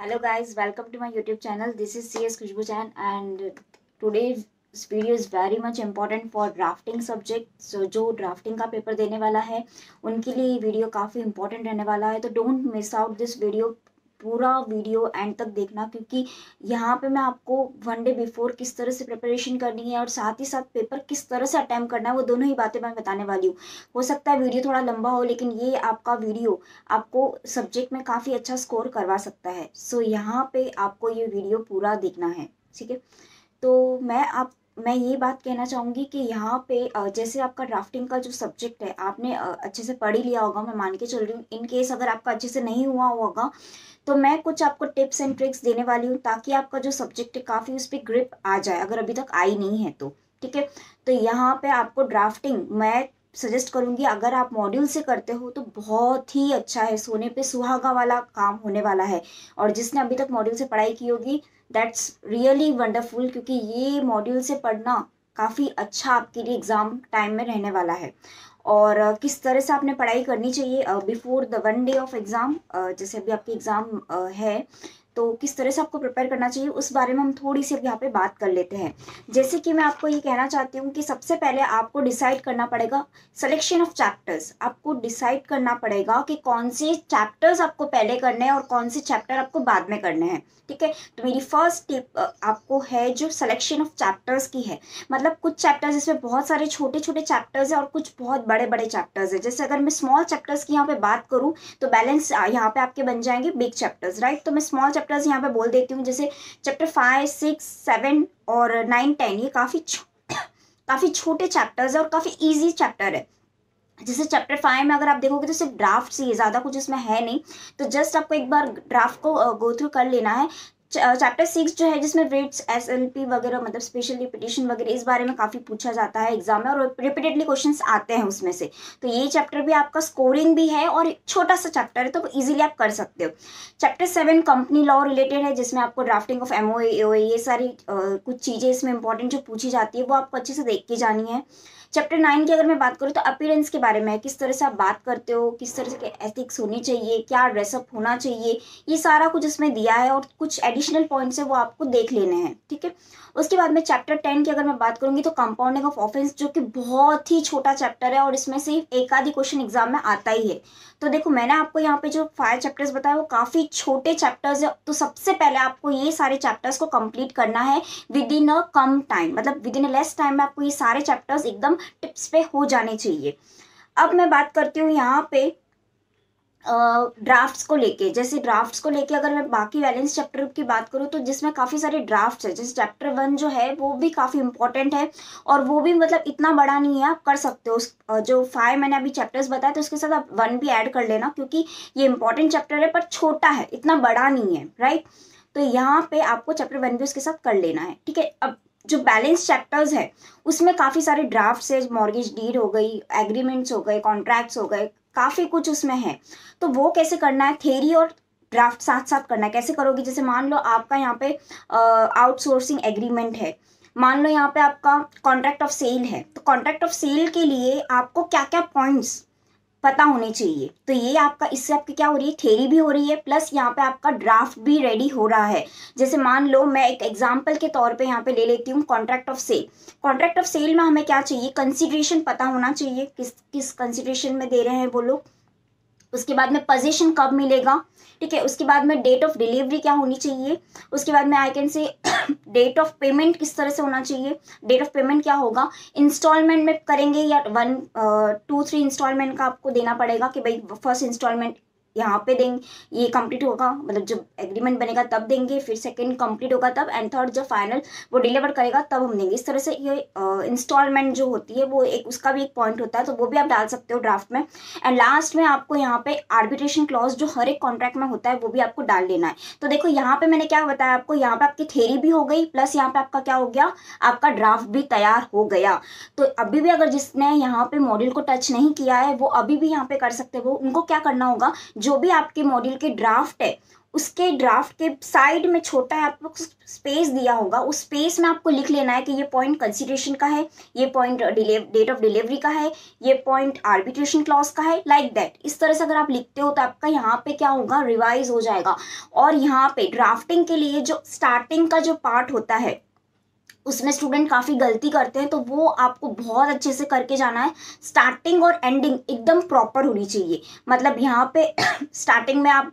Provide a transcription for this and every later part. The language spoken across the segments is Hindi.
Hello guys welcome to my YouTube channel this is C S Khushboo Chain and today video is very much important for drafting subject so जो ड्राफ्टिंग का पेपर देने वाला है, उनके लिए वीडियो काफ़ी इंपॉर्टेंट रहने वाला है. तो don't miss out this video पूरा वीडियो एंड तक देखना, क्योंकि यहाँ पे मैं आपको वन डे बिफोर किस तरह से प्रिपरेशन करनी है और साथ ही साथ पेपर किस तरह से अटैम्प्ट करना है, वो दोनों ही बातें मैं बताने वाली हूँ। हो सकता है वीडियो थोड़ा लंबा हो, लेकिन ये आपका वीडियो आपको सब्जेक्ट में काफ़ी अच्छा स्कोर करवा सकता है। सो यहाँ पर आपको ये वीडियो पूरा देखना है, ठीक है? तो मैं आप मैं ये बात कहना चाहूँगी कि यहाँ पे जैसे आपका ड्राफ्टिंग का जो सब्जेक्ट है, आपने अच्छे से पढ़ ही लिया होगा, मैं मान के चल रही हूँ इन केस अगर आपका अच्छे से नहीं हुआ होगा तो मैं कुछ आपको टिप्स एंड ट्रिक्स देने वाली हूँ, ताकि आपका जो सब्जेक्ट है, काफ़ी उस पर ग्रिप आ जाए, अगर अभी तक आई नहीं है तो ठीक है? तो यहाँ पे आपको ड्राफ्टिंग मैं सजेस्ट करूँगी, अगर आप मॉड्यूल से करते हो तो बहुत ही अच्छा है, सोने पे सुहागा वाला काम होने वाला है। और जिसने अभी तक मॉड्यूल से पढ़ाई की होगी दैट्स रियली वंडरफुल क्योंकि ये मॉड्यूल से पढ़ना काफ़ी अच्छा आपके लिए एग्ज़ाम टाइम में रहने वाला है। और किस तरह से आपने पढ़ाई करनी चाहिए before the one day of exam जैसे अभी आपकी एग्ज़ाम है तो किस तरह से आपको प्रिपेयर करना चाहिए, उस बारे में हम थोड़ी सी यहाँ पे बात कर लेते हैं। जैसे कि मैं आपको ये कहना चाहती हूँ कि सबसे पहले आपको डिसाइड करना पड़ेगा सिलेक्शन ऑफ़ चैप्टर्स आपको डिसाइड करना पड़ेगा कि कौन से चैप्टर्स आपको पहले करने हैं और कौन से चैप्टर आपको बाद में करने हैं, ठीक है? तो मेरी फ़र्स्ट टिप आपको है जो सिलेक्शन ऑफ़ चैप्टर्स की है। मतलब कुछ चैप्टर्स इसमें बहुत सारे छोटे छोटे चैप्टर्स हैं और कुछ बहुत बड़े बड़े चैप्टर्स हैं। जैसे अगर मैं स्मॉल चैप्टर्स की यहाँ पे बात करूँ तो बैलेंस यहाँ पे आपके बन जाएँगे बिग चैप्टर्स राइट तो मैं स्मॉल चैप्टर्स यहाँ पे बोल देती हूँ, जैसे चैप्टर फाइव सिक्स सेवन और नाइन टेन ये काफ़ी काफ़ी छोटे चैप्टर्स है और काफ़ी ईजी चैप्टर है। जैसे चैप्टर फाइव में अगर आप देखोगे तो सिर्फ़ ड्राफ्ट ही ज़्यादा कुछ इसमें है नहीं। तो जस्ट आपको एक बार ड्राफ्ट को गो थ्रू कर लेना है। चैप्टर सिक्स जो है, जिसमें रेट्स एस एल पी वगैरह मतलब स्पेशल रिपीटेशन वगैरह, इस बारे में काफ़ी पूछा जाता है एग्ज़ाम में और रिपीटेडली क्वेश्चंस आते हैं उसमें से। तो ये चैप्टर भी आपका स्कोरिंग भी है और छोटा सा चैप्टर है तो इजीली आप कर सकते हो। Chapter seven company law related है, जिसमें आपको ड्राफ्टिंग ऑफ़ एम ओ ये सारी कुछ चीज़ें इसमें इंपॉर्टेंट जो पूछी जाती है, वो आपको अच्छे से देख के जानी है। चैप्टर नाइन की अगर मैं बात करूँ तो अपीरेंस के बारे में किस तरह से आप बात करते हो, किस तरह से एथिक्स होनी चाहिए, क्या ड्रेसअप होना चाहिए, ये सारा कुछ इसमें दिया है और कुछ एडिशनल पॉइंट्स है वो आपको देख लेने हैं, ठीक है? उसके बाद में चैप्टर टेन की अगर मैं बात करूँगी तो कंपाउंडिंग ऑफ़ ऑफेंस जो कि बहुत ही छोटा चैप्टर है और इसमें से एक आधी क्वेश्चन एग्ज़ाम में आता ही है। तो देखो, मैंने आपको यहाँ पे जो फाइव चैप्टर्स बताया वो काफ़ी छोटे चैप्टर्स है। तो सबसे पहले आपको ये सारे चैप्टर्स को कंप्लीट करना है विद इन अ कम टाइम मतलब within a less time में आपको ये सारे चैप्टर्स एकदम टिप्स पे हो जाने चाहिए। अब मैं बात करती हूँ यहाँ पे ड्राफ्ट्स को लेके। जैसे ड्राफ्ट्स को लेके अगर मैं बाकी बैलेंस चैप्टर की बात करूँ तो जिसमें काफ़ी सारे ड्राफ्ट्स है, जैसे चैप्टर वन जो है, वो भी काफ़ी इंपॉर्टेंट है और वो भी मतलब इतना बड़ा नहीं है, आप कर सकते हो। जो फाइव मैंने अभी चैप्टर्स बताया तो उसके साथ आप वन भी ऐड कर लेना, क्योंकि ये इंपॉर्टेंट चैप्टर है, पर छोटा है, इतना बड़ा नहीं है राइट तो यहाँ पे आपको चैप्टर वन भी उसके साथ कर लेना है, ठीक है? अब जो बैलेंस चैप्टर्स है, उसमें काफ़ी सारे ड्राफ्ट है मॉर्गेज डीड हो गई एग्रीमेंट्स हो गए कॉन्ट्रैक्ट्स हो गए, काफ़ी कुछ उसमें है। तो वो कैसे करना है? थेरी और ड्राफ्ट साथ साथ करना है। कैसे करोगे? जैसे मान लो आपका यहाँ पे आउटसोर्सिंग एग्रीमेंट है। मान लो यहाँ पे आपका कॉन्ट्रैक्ट ऑफ़ सेल है। तो कॉन्ट्रैक्ट ऑफ़ सेल के लिए आपको क्या क्या पॉइंट्स पता होने चाहिए। तो ये आपका, इससे आपकी क्या हो रही है? थेरी भी हो रही है प्लस यहाँ पे आपका ड्राफ्ट भी रेडी हो रहा है। जैसे मान लो, मैं एक एग्जांपल के तौर पे यहाँ पे ले लेती हूँ contract of sale contract of sale में हमें क्या चाहिए? कंसिडरेशन पता होना चाहिए। किस किस कंसिडरेशन में दे रहे हैं वो लोग। उसके बाद में पोजीशन कब मिलेगा? ठीक है, उसके बाद में डेट ऑफ़ डिलीवरी क्या होनी चाहिए? उसके बाद में I can say date of payment किस तरह से होना चाहिए? डेट ऑफ़ पेमेंट क्या होगा? इंस्टॉलमेंट में करेंगे या वन टू थ्री इंस्टॉलमेंट का आपको देना पड़ेगा कि भाई फ़र्स्ट इंस्टॉलमेंट यहाँ पे देंगे, ये कंप्लीट होगा। मतलब जब एग्रीमेंट बनेगा तब देंगे, फिर सेकंड कंप्लीट होगा तब एंड थर्ड जब फाइनल वो डिलीवर करेगा तब हम देंगे। इस तरह से ये इंस्टॉलमेंट जो होती है, वो एक, उसका भी एक पॉइंट होता है तो वो भी आप डाल सकते हो ड्राफ्ट में। एंड लास्ट में आपको यहाँ पे आर्बिट्रेशन क्लॉज जो हर एक कॉन्ट्रैक्ट में होता है, वो भी आपको डाल लेना है। तो देखो, यहाँ पे मैंने क्या बताया आपको, यहाँ पे आपकी थेरी भी हो गई प्लस यहाँ पे आपका क्या हो गया, आपका ड्राफ्ट भी तैयार हो गया। तो अभी भी अगर जिसने यहाँ पे मॉड्यूल को टच नहीं किया है, वो अभी भी यहाँ पे कर सकते हो। उनको क्या करना होगा जो भी आपके मॉड्यूल के ड्राफ्ट है, उसके ड्राफ्ट के साइड में छोटा है, आपको स्पेस दिया होगा, उस स्पेस में आपको लिख लेना है कि ये पॉइंट कंसिडरेशन का है, ये पॉइंट डेट ऑफ़ डिलीवरी का है, ये पॉइंट आर्बिट्रेशन क्लॉज का है लाइक like दैट इस तरह से अगर आप लिखते हो तो आपका यहाँ पे क्या होगा रिवाइज हो जाएगा। और यहाँ पे ड्राफ्टिंग के लिए जो स्टार्टिंग का जो पार्ट होता है उसमें स्टूडेंट काफ़ी गलती करते हैं तो वो आपको बहुत अच्छे से करके जाना है। स्टार्टिंग और एंडिंग एकदम प्रॉपर होनी चाहिए। मतलब यहाँ पे स्टार्टिंग में आप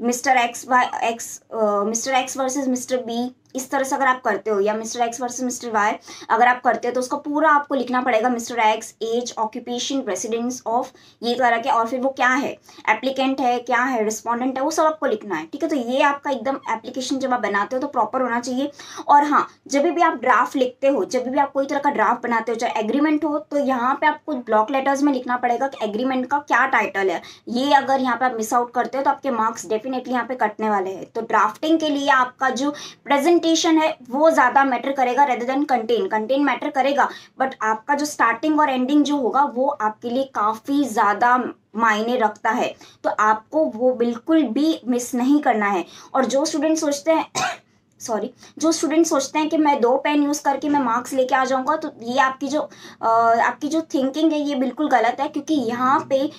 mister X Y X mister X versus mister B इस तरह से अगर आप करते हो, या mister X versus mister Y अगर आप करते हो तो उसका पूरा आपको लिखना पड़ेगा mister X age occupation residence of ये तरह के और फिर वो क्या है? एप्लीकेंट है, क्या है? रिस्पॉन्डेंट है, वो सब आपको लिखना है, ठीक है? तो ये आपका एकदम एप्लीकेशन जब आप बनाते हो तो प्रॉपर होना चाहिए। और हाँ जब भी आप ड्राफ्ट लिखते हो, जब भी आप कोई तरह का ड्राफ्ट बनाते हो, चाहे एग्रीमेंट हो तो यहाँ पे आपको ब्लॉक लेटर्स में लिखना पड़ेगा कि एग्रीमेंट का क्या टाइटल है। ये अगर यहाँ पे आप मिस आउट करते हो तो आपके मार्क्स डेफिनेटली यहाँ पे कटने वाले हैं। तो ड्राफ्टिंग के लिए आपका जो प्रेजेंट प्रेजेंटेशन है वो ज़्यादा मैटर करेगा rather than content content matter करेगा बट आपका जो स्टार्टिंग और एंडिंग जो होगा वो आपके लिए काफ़ी ज़्यादा मायने रखता है। तो आपको वो बिल्कुल भी मिस नहीं करना है। और जो स्टूडेंट सोचते हैं सॉरी जो स्टूडेंट सोचते हैं कि मैं दो पेन यूज़ करके मैं मार्क्स लेके आ जाऊँगा तो ये आपकी जो आ, आपकी जो थिंकिंग है ये बिल्कुल गलत है क्योंकि यहाँ पे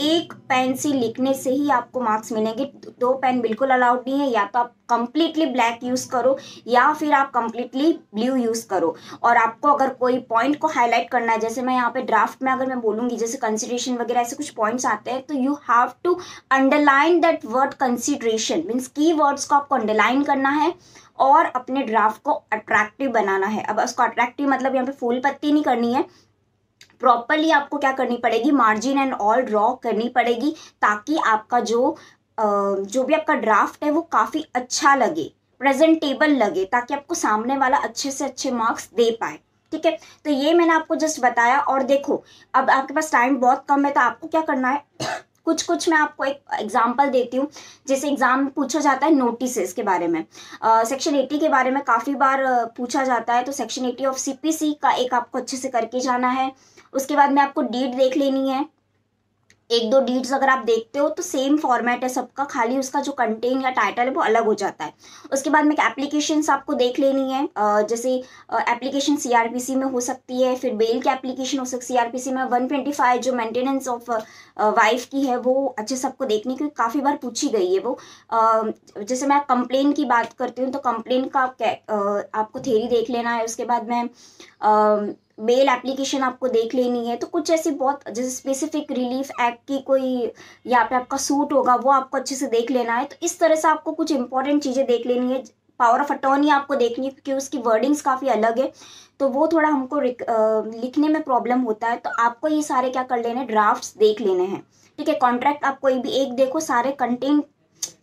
एक पेन से लिखने से ही आपको मार्क्स मिलेंगे। दो पेन बिल्कुल अलाउड नहीं है। या तो आप कंप्लीटली ब्लैक यूज़ करो, या फिर आप कंप्लीटली ब्लू यूज़ करो। और आपको अगर कोई पॉइंट को हाईलाइट करना है, जैसे मैं यहाँ पे ड्राफ्ट में अगर मैं बोलूँगी, जैसे कंसिडरेशन वगैरह, ऐसे कुछ पॉइंट्स आते हैं तो you have to underline that word consideration means key words को आपको अंडरलाइन करना है और अपने ड्राफ्ट को अट्रैक्टिव बनाना है। अब उसको अट्रैक्टिव मतलब यहाँ पे फूल पत्ती नहीं करनी है। प्रॉपरली आपको क्या करनी पड़ेगी? मार्जिन एंड ऑल ड्रॉ करनी पड़ेगी ताकि आपका जो जो भी आपका ड्राफ्ट है वो काफ़ी अच्छा लगे प्रेजेंटेबल लगे ताकि आपको सामने वाला अच्छे से अच्छे मार्क्स दे पाए। ठीक है? तो ये मैंने आपको जस्ट बताया और देखो अब आपके पास टाइम बहुत कम है तो आपको क्या करना है? कुछ कुछ मैं आपको एक एग्जांपल देती हूँ। जैसे एग्ज़ाम पूछा जाता है नोटिस के बारे में। सेक्शन uh, एटी के बारे में काफ़ी बार पूछा जाता है तो सेक्शन एटी ऑफ़ सीपीसी का एक आपको अच्छे से करके जाना है। उसके बाद में आपको डीट देख लेनी है। एक दो डीड्स अगर आप देखते हो तो सेम फॉर्मेट है सबका, खाली उसका जो कंटेन या टाइटल है वो अलग हो जाता है। उसके बाद में एप्लीकेशन आपको देख लेनी है जैसे एप्लीकेशन सीआरपीसी में हो सकती है, फिर बेल की एप्लीकेशन हो सकती है सीआरपीसी में 125 जो मेंटेनेंस ऑफ़ वाइफ की है वो अच्छे से आपको देखने की काफ़ी बार पूछी गई है वो। जैसे मैं कंप्लेन की बात करती हूँ तो कंप्लेन का आपको थेरी देख लेना है, उसके बाद में बेल एप्लीकेशन आपको देख लेनी है तो कुछ ऐसी बहुत, जैसे स्पेसिफिक रिलीफ एक्ट की कोई यहाँ पे आपका सूट होगा, वो आपको अच्छे से देख लेना है। तो इस तरह से आपको कुछ इंपॉर्टेंट चीज़ें देख लेनी है पावर ऑफ़ अटॉर्नी आपको देखनी है, क्योंकि उसकी वर्डिंग्स काफ़ी अलग है। तो वो थोड़ा हमको लिखने में प्रॉब्लम होता है तो आपको ये सारे क्या कर लेने ड्राफ्ट्स देख लेने हैं। ठीक है कॉन्ट्रैक्ट आप कोई भी एक देखो, सारे कंटेंट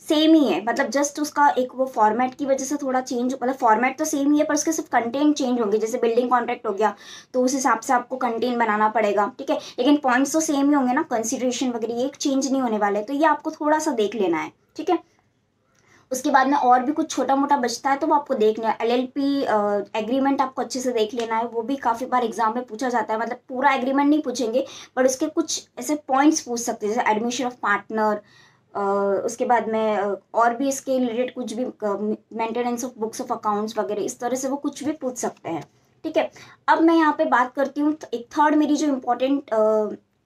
सेम ही है। मतलब जस्ट उसका एक वो फॉर्मेट की वजह से थोड़ा चेंज मतलब फॉर्मेट तो सेम ही है, पर उसके सिर्फ़ कंटेंट चेंज होंगे। जैसे बिल्डिंग कॉन्ट्रैक्ट हो गया तो उस हिसाब से आपको कंटेंट बनाना पड़ेगा, ठीक है? लेकिन पॉइंट्स तो सेम ही होंगे ना कंसिडरेशन वगैरह, ये चेंज नहीं होने वाले तो ये आपको थोड़ा सा देख लेना है, ठीक है? उसके बाद में और भी कुछ छोटा मोटा बचता है तो वो आपको देखना है। एल एल पी एग्रीमेंट आपको अच्छे से देख लेना है। वो भी काफ़ी बार एग्ज़ाम में पूछा जाता है। मतलब पूरा एग्रीमेंट नहीं पूछेंगे बट उसके कुछ ऐसे पॉइंट्स पूछ सकते हैं, जैसे एडमिशन ऑफ़ पार्टनर उसके बाद में और भी इसके रिलेटेड कुछ भी maintenance of books of accounts वगैरह, इस तरह से वो कुछ भी पूछ सकते हैं। ठीक है? अब मैं यहाँ पे बात करती हूँ, एक थर्ड मेरी जो इम्पोर्टेंट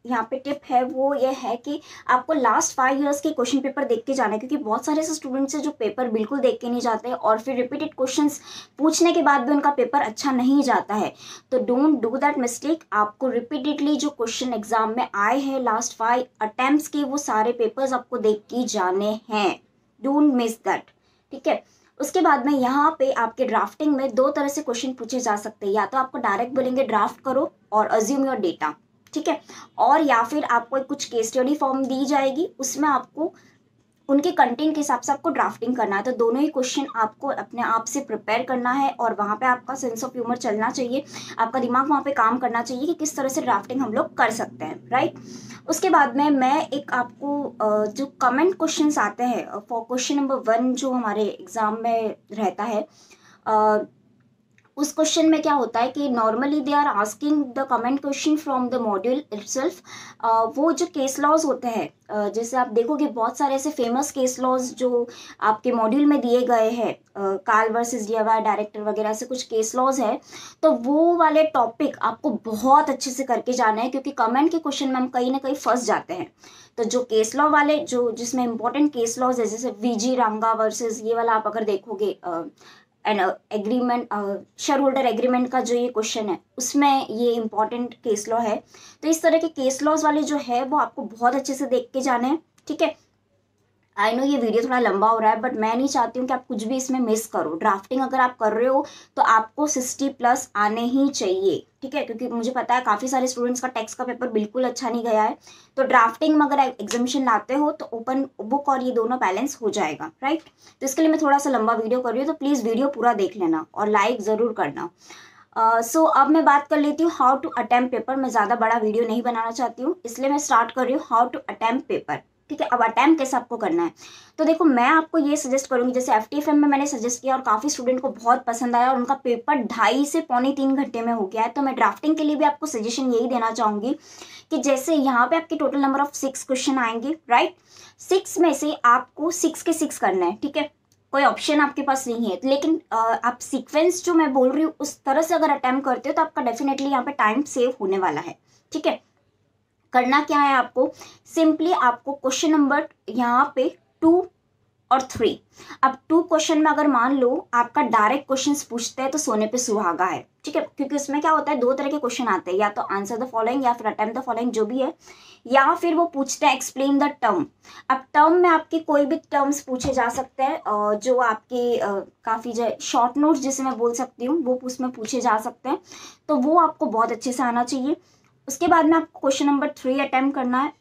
यहाँ पे टिप है वो ये है कि आपको लास्ट फाइव इयर्स के क्वेश्चन पेपर देख के जाना है, क्योंकि बहुत सारे ऐसे स्टूडेंट्स हैं जो पेपर बिल्कुल देख के नहीं जाते और फिर रिपीटेड क्वेश्चंस पूछने के बाद भी उनका पेपर अच्छा नहीं जाता है। तो डोंट डू दैट मिस्टेक आपको रिपीटेडली जो क्वेश्चन एग्ज़ाम में आए हैं लास्ट फाइव अटैम्प्ट के, वो सारे पेपर्स आपको देख के जाने हैं। डोंट मिस दैट ठीक है? उसके बाद में यहाँ पे आपके ड्राफ्टिंग में दो तरह से क्वेश्चन पूछे जा सकते हैं। या तो आपको डायरेक्ट बोलेंगे ड्राफ्ट करो और अज्यूम योर डेटा ठीक है? और या फिर आपको कुछ केस स्टडी फॉर्म दी जाएगी, उसमें आपको उनके कंटेंट के हिसाब से आपको ड्राफ्टिंग करना है। तो दोनों ही क्वेश्चन आपको अपने आप से प्रिपेयर करना है और वहाँ पे आपका सेंस ऑफ़ ह्यूमर चलना चाहिए। आपका दिमाग वहाँ पे काम करना चाहिए कि किस तरह से ड्राफ्टिंग हम लोग कर सकते हैं राइट उसके बाद में मैं एक आपको जो कमेंट क्वेश्चन आते हैं फॉर क्वेश्चन नंबर वन जो हमारे एग्ज़ाम में रहता है उस क्वेश्चन में क्या होता है कि normally they are asking the comment question from the module itself वो जो केस लॉज होते हैं जैसे आप देखोगे बहुत सारे ऐसे फ़ेमस केस लॉज जो आपके मॉड्यूल में दिए गए हैं काल वर्सेस डीआईवाई डायरेक्टर वगैरह ऐसे कुछ केस लॉज है तो वो वाले टॉपिक आपको बहुत अच्छे से करके जाना है, क्योंकि कमेंट के क्वेश्चन में हम कहीं ना कहीं फंस जाते हैं। तो जो केस लॉ वाले, जो जिसमें इंपॉर्टेंट केस लॉज है, जैसे वी जी रांगा वर्सेज ये वाला आप अगर देखोगे and agreement share holder agreement का जो ये क्वेश्चन है, उसमें ये इंपॉर्टेंट केस लॉ है। तो इस तरह के केस लॉज वाले जो है, वो आपको बहुत अच्छे से देख के जाने हैं, ठीक है? आई नो ये वीडियो थोड़ा लंबा हो रहा है बट मैं नहीं चाहती हूँ कि आप कुछ भी इसमें मिस करो। ड्राफ्टिंग अगर आप कर रहे हो तो आपको सिक्सटी प्लस आने ही चाहिए ठीक है? क्योंकि मुझे पता है काफ़ी सारे स्टूडेंट्स का टेक्स्ट का पेपर बिल्कुल अच्छा नहीं गया है। तो ड्राफ्टिंग में अगर एग्जामिशन लाते हो तो ओपन बुक और ये दोनों बैलेंस हो जाएगा राइट तो इसके लिए मैं थोड़ा सा लंबा वीडियो कर रही हूँ तो प्लीज़ वीडियो पूरा देख लेना और लाइक ज़रूर करना। सो uh, so, अब मैं बात कर लेती हूँ हाउ टू अटैम्प पेपर मैं ज़्यादा बड़ा वीडियो नहीं बनाना चाहती हूँ इसलिए मैं स्टार्ट कर रही हूँ हाउ टू अटैम्प पेपर ठीक है, अब अटैम्प कैसे आपको करना है। तो देखो, मैं आपको ये सजेस्ट करूँगी, जैसे एफ़ टी एफ़ एम में मैंने सजेस्ट किया और काफ़ी स्टूडेंट को बहुत पसंद आया और उनका पेपर ढाई से पौने तीन घंटे में हो गया है। तो मैं ड्राफ्टिंग के लिए भी आपको सजेशन यही देना चाहूँगी कि जैसे यहाँ पे आपके total number of six question आएँगे राइट सिक्स में से आपको सिक्स के सिक्स करना है, ठीक है? कोई ऑप्शन आपके पास नहीं है। लेकिन आप सीक्वेंस जो मैं बोल रही हूँ, उस तरह से अगर अटैम्प्ट करते हो तो आपका डेफिनेटली यहाँ पे टाइम सेव होने वाला है, ठीक है? करना क्या है आपको? सिंपली आपको क्वेश्चन नंबर यहाँ पे टू और थ्री अब टू क्वेश्चन में अगर मान लो आपका डायरेक्ट क्वेश्चन पूछते हैं तो सोने पे सुहागा है। ठीक है? क्योंकि उसमें क्या होता है, दो तरह के क्वेश्चन आते हैं। या तो आंसर द फॉलोइंग या फिर अटेम्प्ट द फॉलोइंग जो भी है। या फिर वो पूछते हैं एक्सप्लेन द टर्म अब टर्म में आपके कोई भी टर्म्स पूछे जा सकते हैं जो आपके काफ़ी जो शॉर्ट नोट्स जिसे मैं बोल सकती हूँ, वो उसमें पूछे जा सकते हैं। तो वो आपको बहुत अच्छे से आना चाहिए। उसके बाद में आपको क्वेश्चन नंबर थ्री अटैम्प्ट करना है,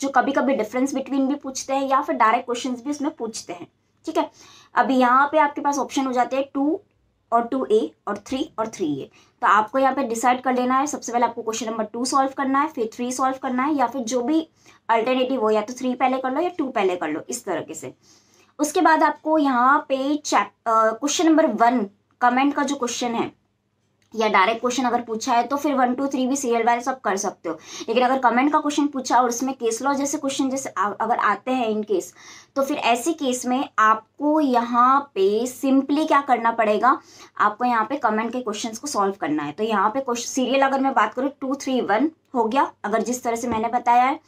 जो कभी कभी डिफरेंस बिटवीन भी पूछते हैं या फिर डायरेक्ट क्वेश्चन भी उसमें पूछते हैं। ठीक है? अभी यहाँ पे आपके पास ऑप्शन हो जाते हैं टू और टू ए और थ्री और थ्री ए तो आपको यहाँ पे डिसाइड कर लेना है, सबसे पहले आपको क्वेश्चन नंबर टू सॉल्व करना है, फिर थ्री सॉल्व करना है या फिर जो भी अल्टरनेटिव हो, या तो थ्री पहले कर लो या टू पहले कर लो, इस तरीके से। उसके बाद आपको यहाँ पे chap question number one comment का जो क्वेश्चन है या डायरेक्ट क्वेश्चन अगर पूछा है तो फिर वन टू थ्री भी सीरियल वाइज सब कर सकते हो। लेकिन अगर कमेंट का क्वेश्चन पूछा और उसमें केस लॉ जैसे क्वेश्चन जैसे अगर आते हैं इन केस तो फिर ऐसे केस में आपको यहाँ पे सिंपली क्या करना पड़ेगा? आपको यहाँ पे कमेंट के क्वेश्चंस को सॉल्व करना है। तो यहाँ पे सीरियल अगर मैं बात करूँ टू थ्री वन हो गया। अगर जिस तरह से मैंने बताया है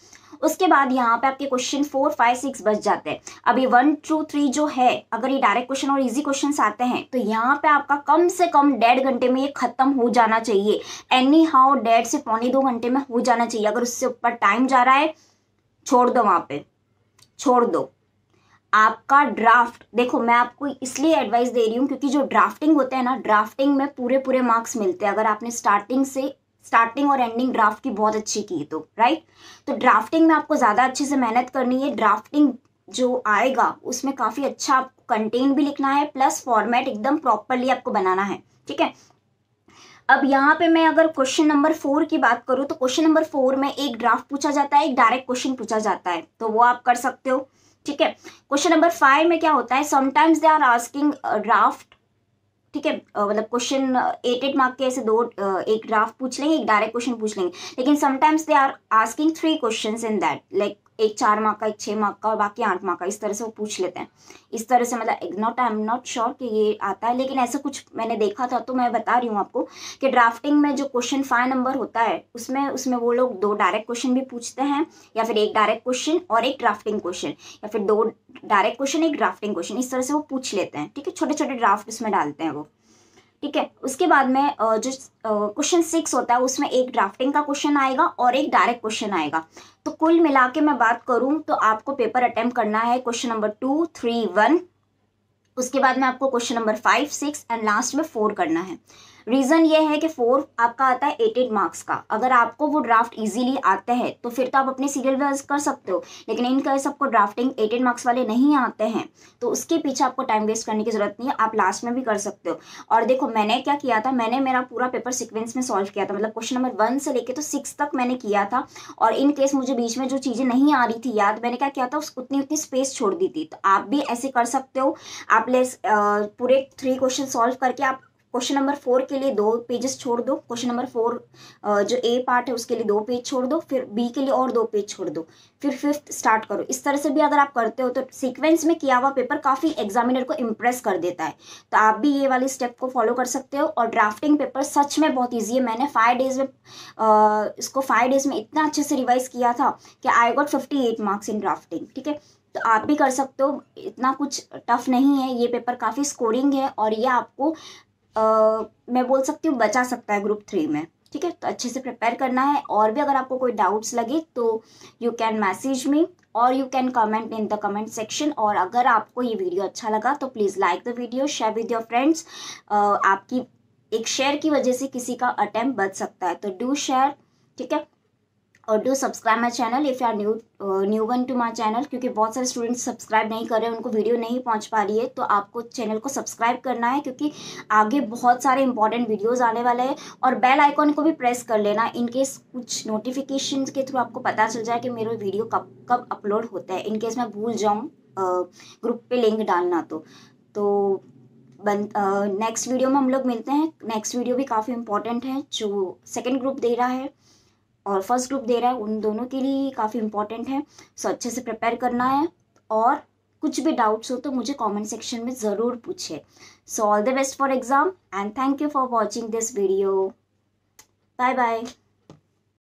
उसके बाद यहाँ पे आपके क्वेश्चन फोर फाइव सिक्स बच जाते हैं। ये वन टू थ्री जो है, अगर ये डायरेक्ट क्वेश्चन और इजी क्वेश्चन आते हैं तो यहाँ पे आपका कम से कम डेढ़ घंटे में ये खत्म हो जाना चाहिए। एनी हाउ डेढ़ से पौने दो घंटे में हो जाना चाहिए। अगर उससे ऊपर टाइम जा रहा है, छोड़ दो वहाँ पे। छोड़ दो। आपका ड्राफ्ट देखो मैं आपको इसलिए एडवाइस दे रही हूँ क्योंकि जो ड्राफ्टिंग होते हैं ना ड्राफ्टिंग में पूरे पूरे मार्क्स मिलते हैं। अगर आपने स्टार्टिंग से स्टार्टिंग और एंडिंग ड्राफ्ट की बहुत अच्छी की तो राइट तो ड्राफ्टिंग में आपको ज़्यादा अच्छे से मेहनत करनी है। ड्राफ्टिंग जो आएगा, उसमें काफ़ी अच्छा कंटेंट भी लिखना है प्लस फॉर्मेट एकदम प्रॉपरली आपको बनाना है, ठीक है? अब यहाँ पे मैं अगर क्वेश्चन नंबर फोर की बात करूँ तो क्वेश्चन नंबर फोर में एक ड्राफ्ट पूछा जाता है, एक डायरेक्ट क्वेश्चन पूछा जाता है तो वो आप कर सकते हो, ठीक है? क्वेश्चन नंबर फाइव में क्या होता है? Sometimes they are asking draft ठीक है मतलब क्वेश्चन एट एट मार्क के ऐसे दो एक ड्राफ्ट पूछ लेंगे, एक डायरेक्ट क्वेश्चन पूछ लेंगे। लेकिन sometimes they are asking three question in that like एक चार मार्क का, एक छः मार्क का और बाकी आठ मार्क का, इस तरह से वो पूछ लेते हैं। इस तरह से मतलब not I am not sure कि ये आता है, लेकिन ऐसा कुछ मैंने देखा था तो मैं बता रही हूँ आपको कि ड्राफ्टिंग में जो क्वेश्चन फाइव नंबर होता है, उसमें उसमें वो लोग दो डायरेक्ट क्वेश्चन भी पूछते हैं, या फिर एक डायरेक्ट क्वेश्चन और एक ड्राफ्टिंग क्वेश्चन या फिर दो डायरेक्ट क्वेश्चन एक ड्राफ्टिंग क्वेश्चन इस तरह से वो पूछ लेते हैं, ठीक है? छोटे छोटे ड्राफ्ट उसमें डालते हैं वो। ठीक है? उसके बाद में जो क्वेश्चन सिक्स होता है, उसमें एक ड्राफ्टिंग का क्वेश्चन आएगा और एक डायरेक्ट क्वेश्चन आएगा। तो कुल मिला के मैं बात करूँ तो आपको पेपर अटेम्प्ट करना है question number two three one उसके बाद में आपको question number five six and last में फोर करना है। रीज़न ये है कि फोर आपका आता है एट एट मार्क्स का। अगर आपको वो ड्राफ्ट इजीली आते हैं तो फिर तो आप अपने सीरियल वाइज कर सकते हो। लेकिन इनका सबको ड्राफ्टिंग एट एट मार्क्स वाले नहीं आते हैं तो उसके पीछे आपको टाइम वेस्ट करने की ज़रूरत नहीं है। आप लास्ट में भी कर सकते हो। और देखो, मैंने क्या किया था? मैंने मेरा पूरा पेपर सिक्वेंस में सॉल्व किया था। मतलब क्वेश्चन नंबर वन से लेके तो सिक्स तक मैंने किया था। और इन केस मुझे बीच में जो चीज़ें नहीं आ रही थी याद, मैंने क्या किया था? उस उतनी उतनी स्पेस छोड़ दी थी। तो आप भी ऐसे कर सकते हो। आप ले पूरे थ्री क्वेश्चन सॉल्व करके आप क्वेश्चन नंबर फोर के लिए दो पेजेस छोड़ दो। क्वेश्चन नंबर फोर जो ए पार्ट है उसके लिए दो पेज छोड़ दो। फिर बी के लिए और दो पेज छोड़ दो। फिर फिफ्थ स्टार्ट करो। इस तरह से भी अगर आप करते हो तो सीक्वेंस में किया हुआ पेपर काफ़ी एग्जामिनर को इम्प्रेस कर देता है। तो आप भी ये वाली स्टेप को फॉलो कर सकते हो। और ड्राफ्टिंग पेपर सच में बहुत ईजी है। मैंने फाइव डेज़ में आ, इसको फाइव डेज़ में इतना अच्छे से रिवाइज किया था कि I got fifty eight marks in drafting ठीक है? तो आप भी कर सकते हो। इतना कुछ टफ नहीं है। ये पेपर काफ़ी स्कोरिंग है और ये आपको मैं बोल सकती हूँ बचा सकता है ग्रुप थ्री में। ठीक है? तो अच्छे से प्रिपेयर करना है। और भी अगर आपको कोई डाउट्स लगे तो यू कैन मैसेज मी और you can comment in the comment section और अगर आपको ये वीडियो अच्छा लगा तो please like the video share with your friends आपकी एक शेयर की वजह से किसी का अटैम्प बच सकता है। तो डू शेयर ठीक है? और do subscribe my channel if are new new one to my channel क्योंकि बहुत सारे स्टूडेंट्स सब्सक्राइब नहीं कर रहे, उनको वीडियो नहीं पहुँच पा रही है तो आपको चैनल को सब्सक्राइब करना है, क्योंकि आगे बहुत सारे इंपॉर्टेंट वीडियोस आने वाले हैं, और बेल आइकॉन को भी प्रेस कर लेना इनकेस कुछ नोटिफिकेशन के थ्रू आपको पता चल जाए कि मेरा वीडियो कब कब अपलोड होता है इनकेस मैं भूल जाऊँ ग्रुप पे लिंक डालना तो। तो बन नेक्स्ट वीडियो में हम लोग मिलते हैं नेक्स्ट वीडियो भी काफ़ी इंपॉर्टेंट है, जो सेकेंड ग्रुप दे रहा है। और फ़र्स्ट ग्रुप दे रहा है, उन दोनों के लिए काफ़ी इंपॉर्टेंट है। सो अच्छे से प्रिपेयर करना है और कुछ भी डाउट्स हो तो मुझे कमेंट सेक्शन में ज़रूर पूछे so all the best for exam and thank you for watching this video bye bye